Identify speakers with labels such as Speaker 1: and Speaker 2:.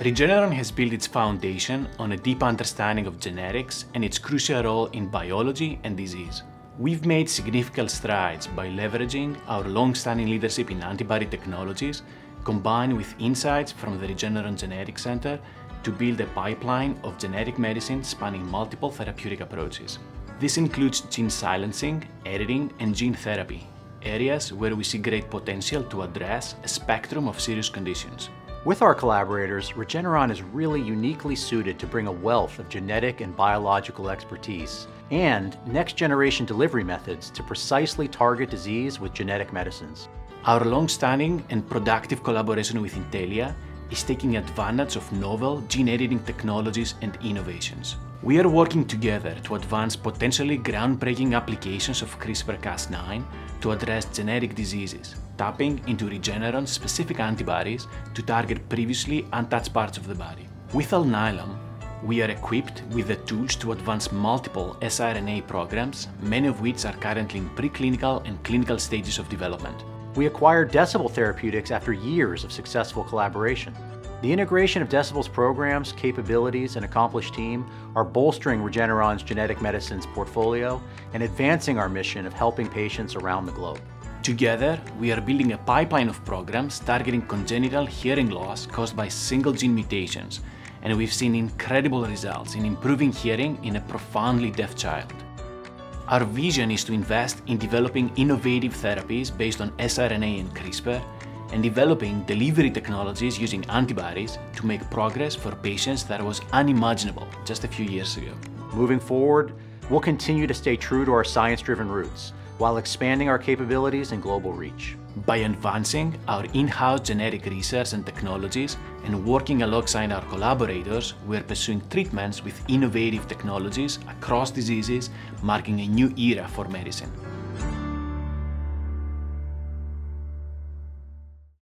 Speaker 1: Regeneron has built its foundation on a deep understanding of genetics and its crucial role in biology and disease. We've made significant strides by leveraging our long-standing leadership in antibody technologies combined with insights from the Regeneron Genetics Center to build a pipeline of genetic medicine spanning multiple therapeutic approaches. This includes gene silencing, editing, and gene therapy, areas where we see great potential to address a spectrum of serious conditions.
Speaker 2: With our collaborators, Regeneron is really uniquely suited to bring a wealth of genetic and biological expertise and next-generation delivery methods to precisely target disease with genetic medicines.
Speaker 1: Our long-standing and productive collaboration with Intellia is taking advantage of novel gene editing technologies and innovations. We are working together to advance potentially groundbreaking applications of CRISPR-Cas9 to address genetic diseases, tapping into Regeneron's specific antibodies to target previously untouched parts of the body. With Alnylam, we are equipped with the tools to advance multiple siRNA programs, many of which are currently in preclinical and clinical stages of development.
Speaker 2: We acquired Decibel Therapeutics after years of successful collaboration. The integration of Decibel's programs, capabilities, and accomplished team are bolstering Regeneron's genetic medicines portfolio and advancing our mission of helping patients around the globe.
Speaker 1: Together, we are building a pipeline of programs targeting congenital hearing loss caused by single gene mutations, and we've seen incredible results in improving hearing in a profoundly deaf child. Our vision is to invest in developing innovative therapies based on siRNA and CRISPR and developing delivery technologies using antibodies to make progress for patients that was unimaginable just a few years ago.
Speaker 2: Moving forward, we'll continue to stay true to our science-driven roots while expanding our capabilities and global reach.
Speaker 1: By advancing our in-house genetic research and technologies and working alongside our collaborators, we're pursuing treatments with innovative technologies across diseases, marking a new era for medicine.